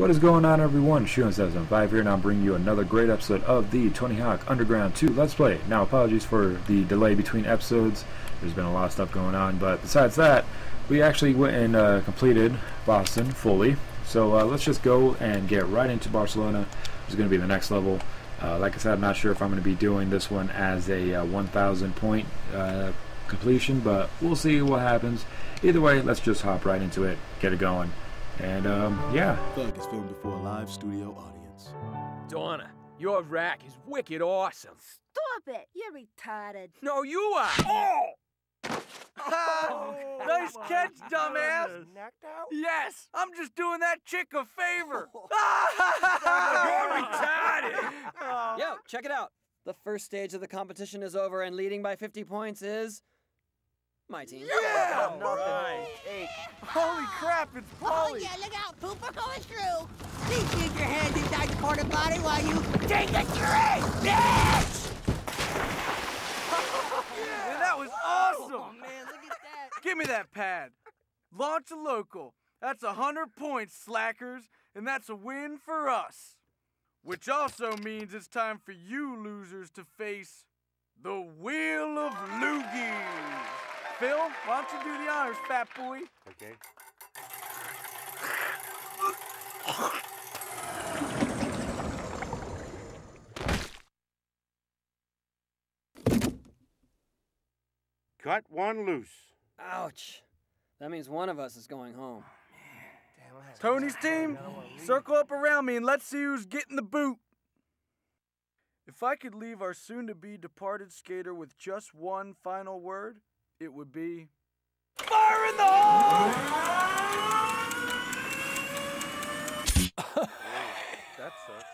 What is going on everyone? Shino775 here and I'm bringing you another great episode of the Tony Hawk Underground 2 Let's Play. Now apologies for the delay between episodes. There's been a lot of stuff going on, but besides that, we actually went and uh, completed Boston fully. So uh, let's just go and get right into Barcelona. It's going to be the next level. Uh, like I said, I'm not sure if I'm going to be doing this one as a uh, 1,000 point uh, completion, but we'll see what happens. Either way, let's just hop right into it, get it going. And um, yeah. Thug is filmed before a live studio audience. Donna, your rack is wicked awesome. Stop it! You're retarded. No, you are. Oh! nice catch, dumbass! Yes, I'm just doing that chick a favor. You're retarded. Yo, check it out. The first stage of the competition is over, and leading by 50 points is my team. Yeah! Right. Holy crap, it's Polly! Oh Polly! yeah, look out! Pooper going through! Please keep your hands inside the porta potty while you take a drink, bitch! Man, that was awesome! Oh man, look at that! Give me that pad. Launch a local. That's a hundred points, slackers, and that's a win for us. Which also means it's time for you losers to face the Wheel of Loogies. Phil, why don't you do the honors, fat boy? Okay. Cut one loose. Ouch. That means one of us is going home. Tony's team, circle up around me and let's see who's getting the boot. If I could leave our soon to be departed skater with just one final word, it would be Fire in the hole! That sucks.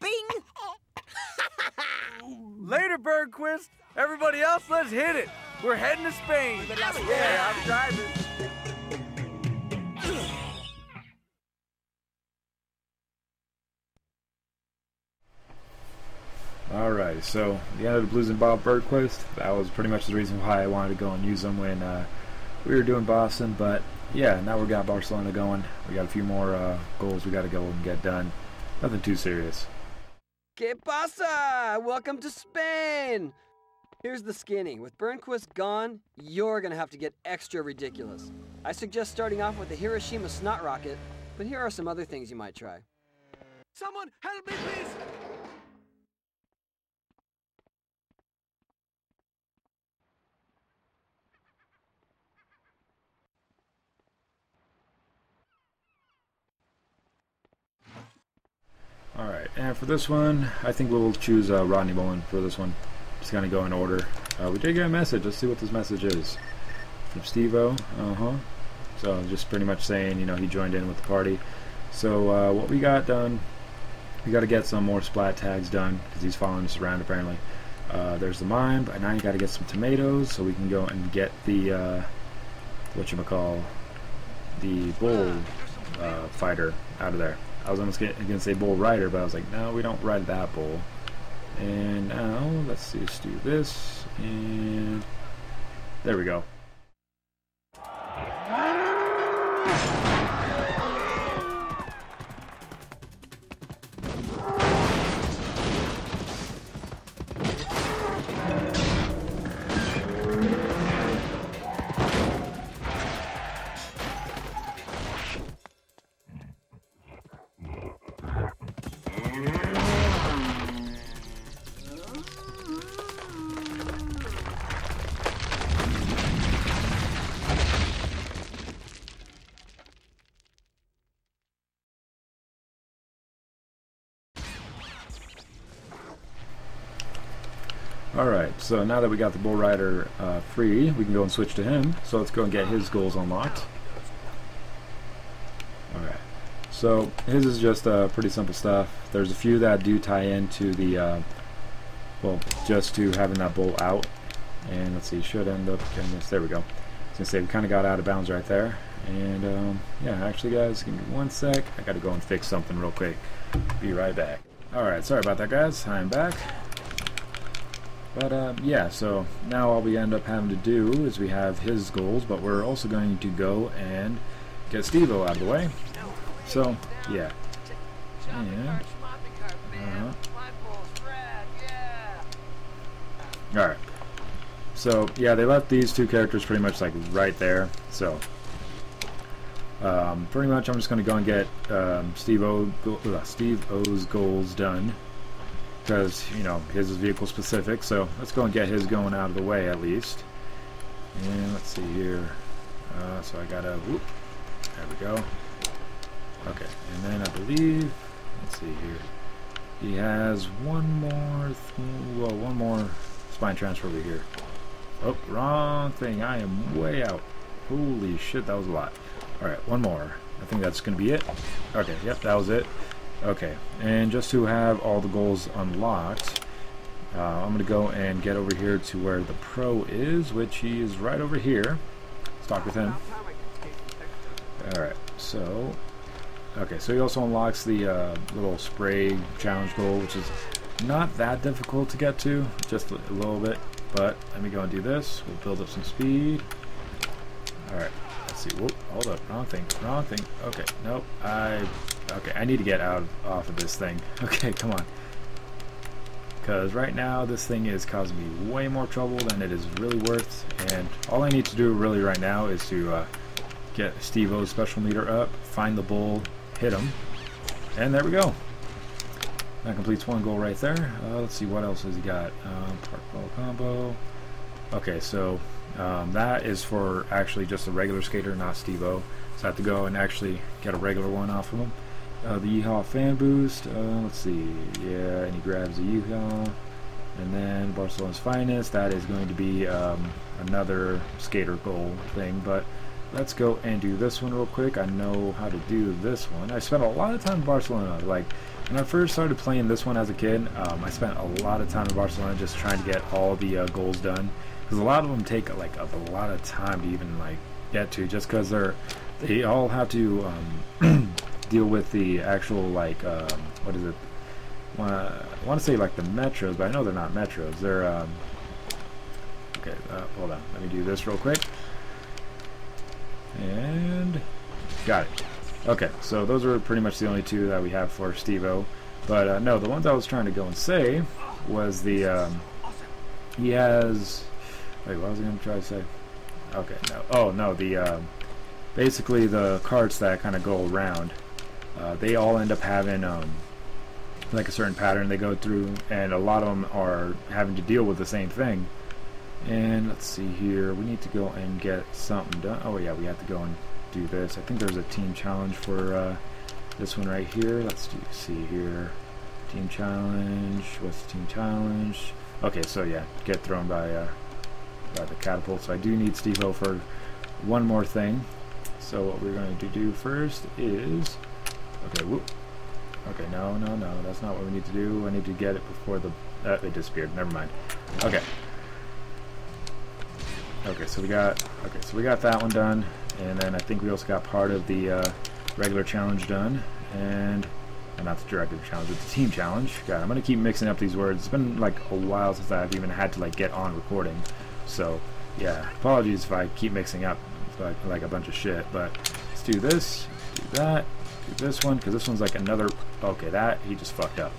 Bing! Later, Burnquist. Everybody else, let's hit it. We're heading to Spain. Yeah, I'm driving. So the end of the Blues and Bob Burnquist, that was pretty much the reason why I wanted to go and use them when uh, we were doing Boston. But yeah, now we got Barcelona going. We got a few more uh, goals we got to go and get done. Nothing too serious. Que pasa? Welcome to Spain! Here's the skinny. With Burnquist gone, you're gonna have to get extra ridiculous. I suggest starting off with the Hiroshima Snot Rocket, but here are some other things you might try. Someone help me, please. Alright, and for this one, I think we'll choose uh, Rodney Mullen for this one. Just gonna go in order. Uh, we did get a message. Let's see what this message is. From Steve-O. Uh huh. So just pretty much saying, you know, he joined in with the party. So uh, what we got done, we got to get some more splat tags done because he's following us around apparently. Uh, there's the mine, but now you got to get some tomatoes so we can go and get the uh, what you call the bull uh, fighter out of there. I was almost gonna, gonna say bull rider, but I was like, no, we don't ride that bull. And now let's just do this, and there we go. So now that we got the Bull Rider uh, free, we can go and switch to him. So let's go and get his goals unlocked. Alright, so his is just uh, pretty simple stuff. There's a few that do tie into the, uh, well, just to having that bull out. And let's see, should end up getting this. There we go. I was say we kind of got out of bounds right there. And um, yeah, actually, guys, give me one sec. I gotta go and fix something real quick. Be right back. Alright, sorry about that, guys. I'm back. But um, yeah, so now all we end up having to do is we have his goals, but we're also going to go and get Steve-O out of the way. So, yeah. Yeah. Uh-huh. Alright. So, yeah, they left these two characters pretty much like right there. So, um, pretty much I'm just going to go and get um, Steve, o, uh, Steve O's goals done. Because, you know, his is vehicle specific. So, let's go and get his going out of the way at least. And let's see here. Uh, so I gotta, whoop, there we go. Okay, and then I believe, let's see here. He has one more, well, one more spine transfer over here. Oh, wrong thing. I am way out. Holy shit, that was a lot. Alright, one more. I think that's to be it. Okay, yep, that was it. Okay, and just to have all the goals unlocked, uh, I'm going to go and get over here to where the pro is, which he is right over here. Let's talk with him. Alright, so... Okay, so he also unlocks the uh, little spray challenge goal, which is not that difficult to get to, just a, little bit. But let me go and do this. We'll build up some speed. Alright, let's see. Whoop, hold up. Wrong thing. Wrong thing. Okay, nope. I... Okay, I need to get out of, off of this thing. Okay, come on. Because right now, this thing is causing me way more trouble than it is really worth. And all I need to do really right now is to uh, get Steve-O's special meter up, find the bull, hit him, and there we go. That completes one goal right there. Uh, let's see what else has he got. Um, park ball combo. Okay, so um, that is for actually just a regular skater, not Steve-O. So I have to go and actually get a regular one off of him. Uh, the Yeehaw fan boost. Uh, let's see. Yeah, and he grabs the Yeehaw. And then Barcelona's finest. That is going to be um, another skater goal thing, but let's go and do this one real quick. I know how to do this one. I spent a lot of time in Barcelona. Like, when I first started playing this one as a kid, um, I spent a lot of time in Barcelona just trying to get all the uh, goals done. Because a lot of them take like a, a, lot of time to even like get to, just because they're they all have to um, deal with the actual like um, what is it? I want to say like the metros, but I know they're not metros. They're um, okay. Uh, hold on, let me do this real quick. And got it. Okay, so those are pretty much the only two that we have for Steve-O. But uh, no, the ones I was trying to go and say was the um, he has. Wait, what was I going to try to say? Okay, no. Oh no, the um, basically the carts that kind of go around. Uh, they all end up having um, like a certain pattern they go through, and a lot of them are having to deal with the same thing. And let's see here, we need to go and get something done. Oh yeah, we have to go and do this. I think there's a team challenge for uh, this one right here. Let's do, see here. Team challenge. What's the team challenge? Okay, so yeah, get thrown by uh, by the catapult. So I do need Steve-O for one more thing. So what we're going to do first is okay. Whoop. Okay, no, no, no. That's not what we need to do. I need to get it before the uh, it disappeared. Never mind. Okay. Okay, so we got okay, so we got that one done, and then I think we also got part of the uh, regular challenge done, and well, not the regular challenge, but the team challenge. God, I'm gonna keep mixing up these words. It's been like a while since I've even had to like get on recording, so yeah, apologies if I keep mixing up like, like a bunch of shit. But let's do this, do that, this one, because this one's like another. Okay, that he just fucked up.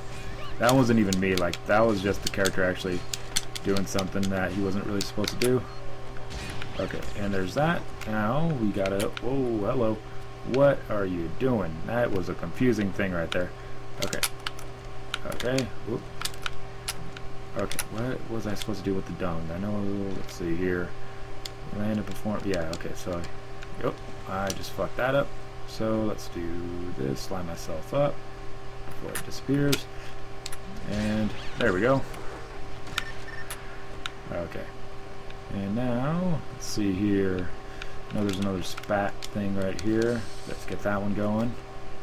That wasn't even me. Like that was just the character actually doing something that he wasn't really supposed to do. Okay, and there's that. Now we gotta. Oh, hello. What are you doing? That was a confusing thing right there. Okay. Okay. Whoop. Okay, what was I supposed to do with the dung? I know. Let's see here. Land and perform. Yeah. Okay. So, yep. I just fucked that up. So let's do this. Line myself up before it disappears. And there we go. Okay. And now, let's see here. Now there's another spat thing right here. Let's get that one going.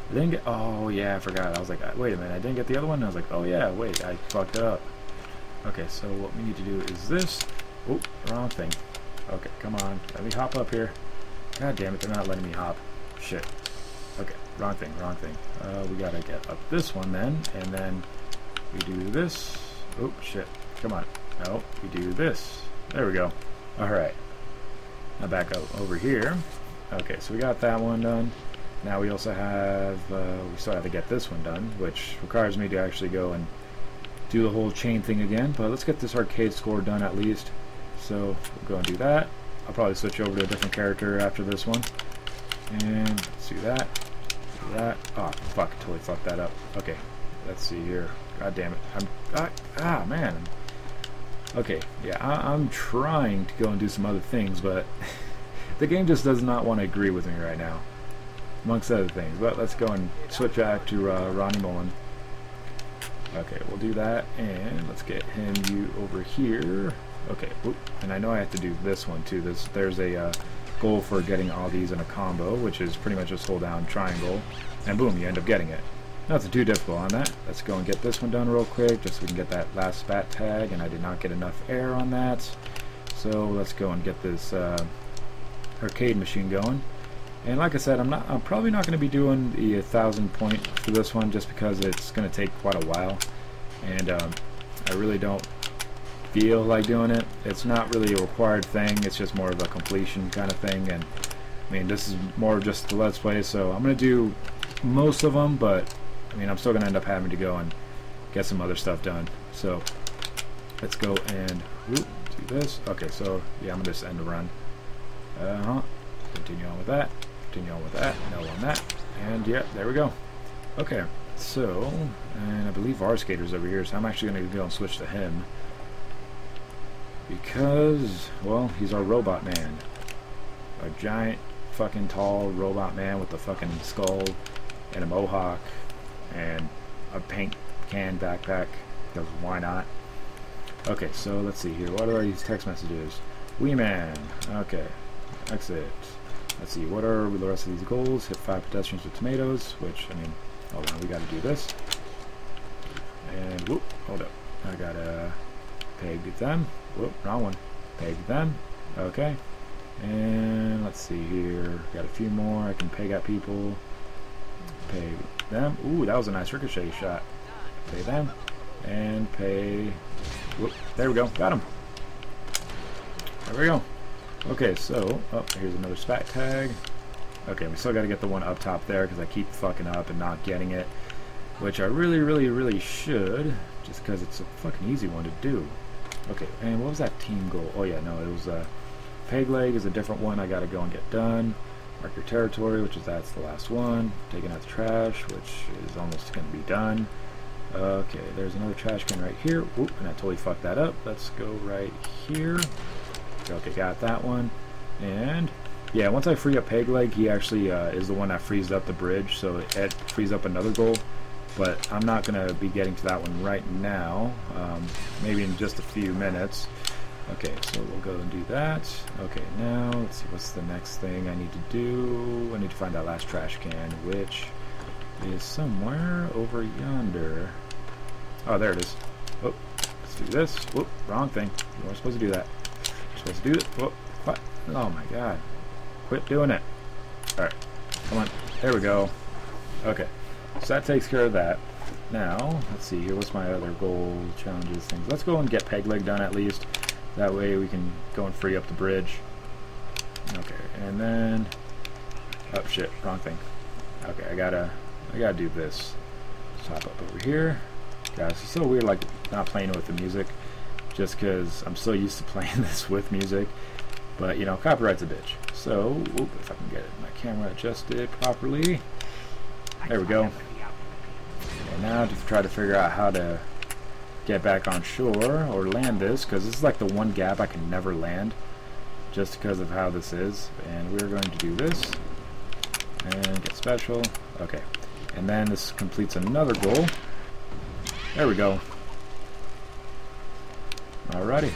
I didn't get, oh yeah, I forgot. I was like, uh, wait a minute, I didn't get the other one? I was like, oh yeah, wait, I fucked up. Okay, so what we need to do is this. Oh, wrong thing. Okay, come on, let me hop up here. God damn it, they're not letting me hop. Shit. Okay, wrong thing, wrong thing. Uh, we gotta get up this one then, and then we do this. Oh, shit. Come on. No, we do this. There we go. Alright. Now back up over here. Okay, so we got that one done. Now we also have, uh, we still have to get this one done, which requires me to actually go and do the whole chain thing again. But let's get this arcade score done at least. So we'll go and do that. I'll probably switch over to a different character after this one. And do that. That. Oh, fuck, totally fucked that up. Okay, let's see here. God damn it. I'm, ah, ah man. Okay, yeah, I, I'm trying to go and do some other things, but the game just does not want to agree with me right now amongst other things. But let's go and switch back to uh, Rodney Mullen. Okay, we'll do that, and let's get him you over here. Okay, and I know I have to do this one too. This there's a uh, goal for getting all these in a combo, which is pretty much just hold down triangle, and boom, you end up getting it. Nothing too difficult on that. Let's go and get this one done real quick, just so we can get that last spat tag, and I did not get enough air on that. So let's go and get this uh, arcade machine going. And like I said, I'm not. I'm probably not going to be doing the 1,000 point for this one, just because it's going to take quite a while, and um, I really don't feel like doing it. It's not really a required thing. It's just more of a completion kind of thing. And I mean, this is more of just the let's play. So I'm to do most of them, but I mean, I'm still to end up having to go and get some other stuff done. So let's go and whoop, do this. Okay, so yeah, I'm to just end the run. Uh huh. Continue on with that. Continue on with that. No on that. And yeah, there we go. Okay, so, and I believe our skater's over here, so I'm actually to go and switch to him. Because, well, he's our robot man. A giant, fucking tall robot man with a fucking skull and a mohawk and a paint can backpack. Because why not? Okay, so let's see here. What are these text messages? Wee man. Okay. Exit. Let's see, what are the rest of these goals? Hit five pedestrians with tomatoes, which, I mean, hold on, we gotta do this. And, whoop, hold up. I gotta peg them. Whoop, wrong one. Peg them. Okay. And let's see here. Got a few more. I can peg at people. Pay them. Ooh, that was a nice ricochet shot. Pay them. And pay. Whoop, there we go. Got him. There we go. Okay, so, oh, here's another spat tag. Okay, we still got to get the one up top there because I keep fucking up and not getting it. Which I really, really, really should, just because it's a fucking easy one to do. Okay, and what was that team goal? Oh yeah, no, it was, uh, Peg Leg is a different one I got to go and get done. Mark your territory, which is that's the last one. Taking out the trash, which is almost to be done. Okay, there's another trash can right here. Oop, and I totally fucked that up. Let's go right here. Okay, got that one. And yeah, once I free up Peg Leg, he actually uh, is the one that frees up the bridge, so it frees up another goal. But I'm not going to be getting to that one right now. Um, maybe in just a few minutes. Okay, so we'll go and do that. Okay, now let's see what's the next thing I need to do. I need to find that last trash can, which is somewhere over yonder. Oh, there it is. Oh, let's do this. Whoop, wrong thing. You weren't supposed to do that. You're supposed to do it. Whoop, what? Oh my god. Quit doing it. Alright, come on. There we go. Okay, so that takes care of that. Now, let's see here. What's my other goal, challenges, things? Let's go and get peg leg done at least. That way we can go and free up the bridge. Okay, and then... Oh shit, wrong thing. Okay, I gotta, I gotta do this. Let's hop up over here. Guys, it's so weird like not playing with the music. Just because I'm so used to playing this with music. But, you know, copyright's a bitch. So, if I can get my camera adjusted properly. There we go. Now to try to figure out how to get back on shore or land this, because this is like the one gap I can never land, just because of how this is. And we're going to do this, and get special. Okay, and then this completes another goal. There we go. Alrighty.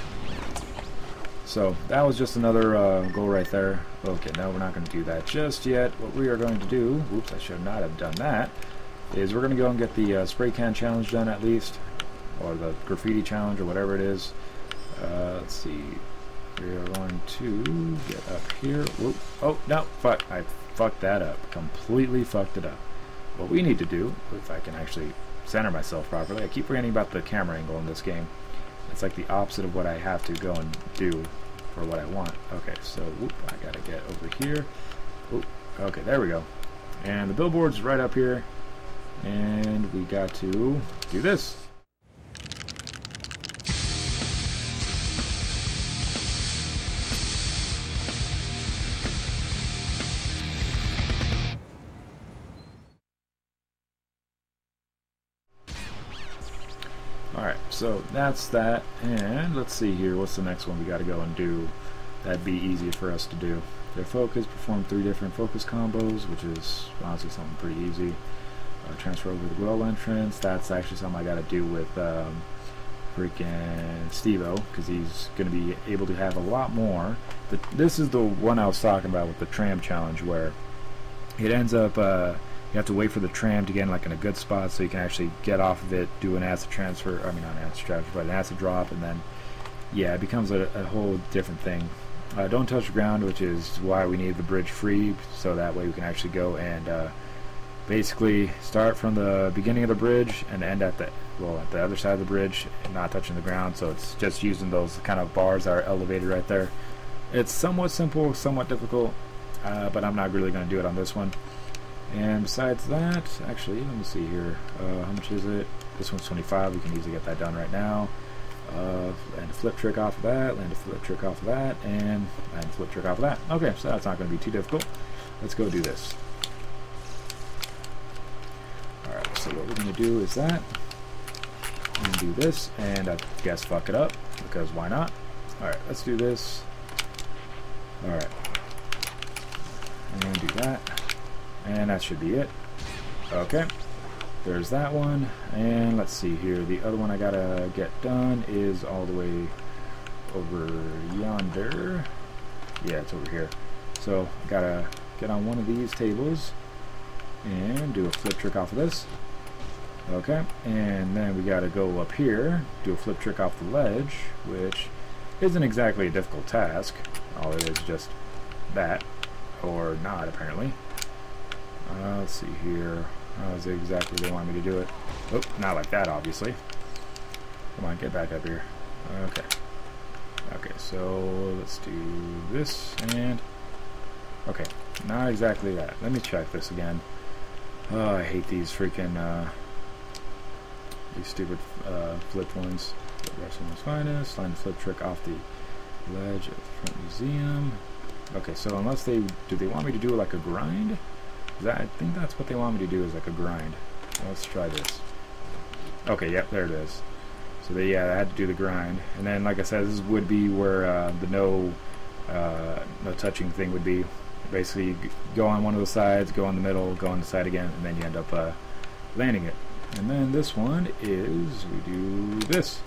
So that was just another uh, goal right there. Okay, no, we're not going to do that just yet. What we are going to do, oops, I should not have done that, is we're going to go and get the uh, spray can challenge done at least, or the graffiti challenge, or whatever it is. Uh, let's see. We are going to get up here. Whoop. Oh, no, fuck. I fucked that up. Completely fucked it up. What we need to do, if I can actually center myself properly, I keep forgetting about the camera angle in this game, It's like the opposite of what I have to go and do for what I want. Okay, so whoop, I gotta get over here. Oop, okay, there we go. And the billboard's right up here. And we got to do this. Alright, so that's that. And let's see here, what's the next one we gotta go and do? That'd be easy for us to do. Their focus, perform three different focus combos, which is honestly something pretty easy. Uh, transfer over the well entrance, that's actually something I gotta do with um, freaking Steve-O, because he's gonna be able to have a lot more. But this is the one I was talking about with the tram challenge, where it ends up uh, you have to wait for the tram to get in like in a good spot so you can actually get off of it, do an acid transfer. I mean, not an acid transfer, but an acid drop, and then yeah, it becomes a, a whole different thing. Uh, don't touch the ground, which is why we need the bridge free, so that way we can actually go and uh, basically start from the beginning of the bridge and end at the well at the other side of the bridge, not touching the ground. So it's just using those kind of bars that are elevated right there. It's somewhat simple, somewhat difficult, uh, but I'm not really going to do it on this one. And besides that, actually, let me see here. Uh, how much is it? This one's 25. We can easily get that done right now. Uh, land a flip trick off of that, land a flip trick off of that, and land a flip trick off of that. Okay, so that's not going to be too difficult. Let's go do this. Alright, so what we're going to do is that. We're going to do this, and I guess fuck it up, because why not? Alright, let's do this. Alright. And do that. And that should be it. Okay. There's that one. And let's see here. The other one I gotta get done is all the way over yonder. Yeah, it's over here. So, I gotta get on one of these tables and do a flip trick off of this. Okay, and then we gotta go up here, do a flip trick off the ledge, which isn't exactly a difficult task. All it is just that, or not apparently. Uh, let's see here. How is it exactly they want me to do it? Oh, not like that, obviously. Come on, get back up here. Okay. Okay, so let's do this and... Okay, not exactly that. Let me check this again. Oh, I hate these freaking, uh... These stupid, uh, flipped ones. Wrestling's finest. Line the flip trick off the ledge of the front museum. Okay, so unless they... Do they want me to do like a grind? That, I think that's what they want me to do is like a grind. Let's try this. Okay, yep, there it is. So they, yeah, I had to do the grind. And then, like I said, this would be where uh, the no, uh, no touching thing would be. Basically, go on one of the sides, go on the middle, go on the side again, and then you end up uh, landing it. And then this one is, we do this.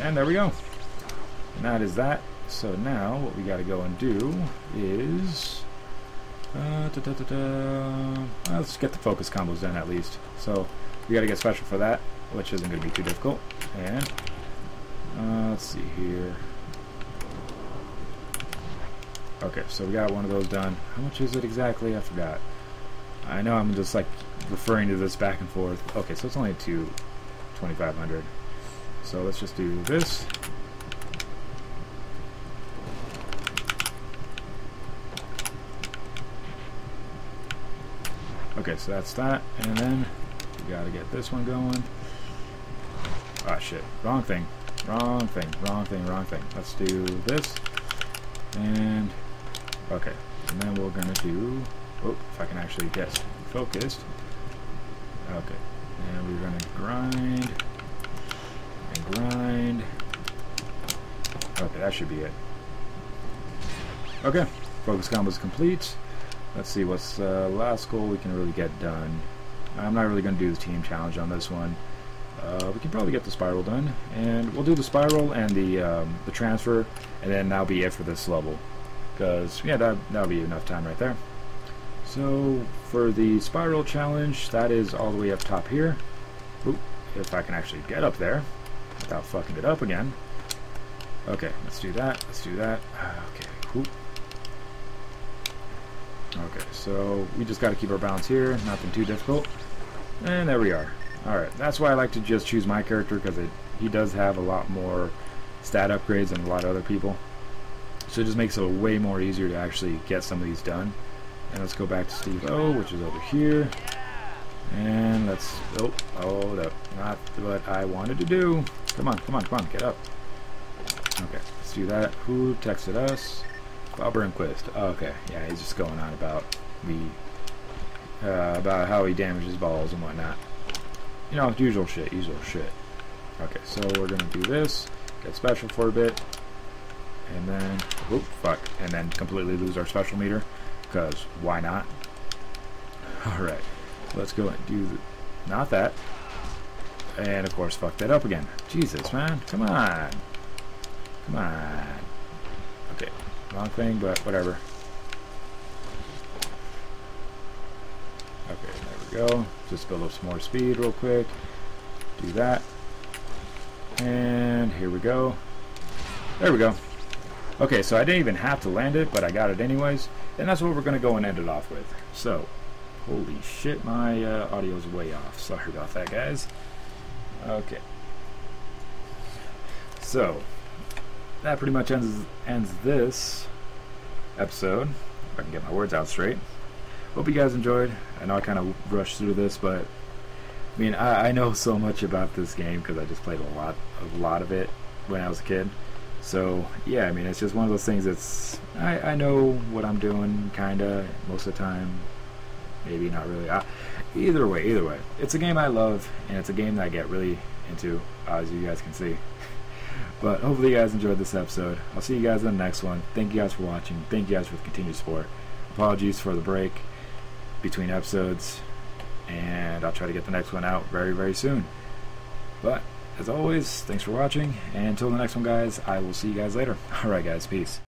And there we go. And that is that. So now, what we got to go and do is... Uh, da, da, da, let's get the focus combos done at least. So we got to get special for that, which isn't going to be too difficult. And uh, let's see here. Okay, so we got one of those done. How much is it exactly? I forgot. I know I'm just like referring to this back and forth. Okay, so it's only two 2500. So let's just do this. Okay, so that's that, and then we gotta get this one going. Ah, shit. Wrong thing. Wrong thing. Wrong thing. Wrong thing. Let's do this. And, okay. And then we're gonna do, oh, if I can actually get focused. Okay. And we're gonna grind. And grind. Okay, that should be it. Okay. Focus combo is complete. Let's see what's the uh, last goal we can really get done. I'm not really going to do the team challenge on this one. Uh, we can probably get the spiral done, and we'll do the spiral and the um, the transfer, and then that'll be it for this level. Because yeah, that that'll be enough time right there. So for the spiral challenge, that is all the way up top here. If I can actually get up there without fucking it up again. Okay, let's do that. Let's do that. Okay. Okay, so we just got to keep our balance here, nothing too difficult. And there we are. Alright, that's why I like to just choose my character because it he does have a lot more stat upgrades than a lot of other people. So it just makes it way more easier to actually get some of these done. And let's go back to Steve O, which is over here. And let's, oh, hold up. Not what I wanted to do. Come on, come on, come on, get up. Okay, let's do that. Who texted us? Bob Burnquist. okay, yeah, he's just going on about the, uh, about how he damages balls and whatnot. You know, usual shit, usual shit. Okay, so we're gonna do this, get special for a bit, and then, oop, fuck, and then completely lose our special meter, because why not? Alright, let's go and do, the, not that, and of course fuck that up again. Jesus, man, come on, come on. Okay, wrong thing, but whatever. Okay, there we go. Just build up some more speed real quick. Do that. And here we go. There we go. Okay, so I didn't even have to land it, but I got it anyways. And that's what we're going to go and end it off with. So, holy shit, my uh, audio's way off. Sorry about that, guys. Okay. So, that pretty much ends, ends this episode. If I can get my words out straight. Hope you guys enjoyed. I know I kind of rushed through this, but I mean, I, I know so much about this game because I just played a lot, a lot of it when I was a kid. So yeah, I mean, it's just one of those things. That's I, I know what I'm doing, kinda most of the time. Maybe not really. I, either way, either way, it's a game I love, and it's a game that I get really into, as you guys can see. But hopefully you guys enjoyed this episode. I'll see you guys in the next one. Thank you guys for watching. Thank you guys for the continued support. Apologies for the break between episodes, and I'll try to get the next one out very, very soon. But as always, thanks for watching, and until the next one, guys, I will see you guys later. Alright, guys, peace.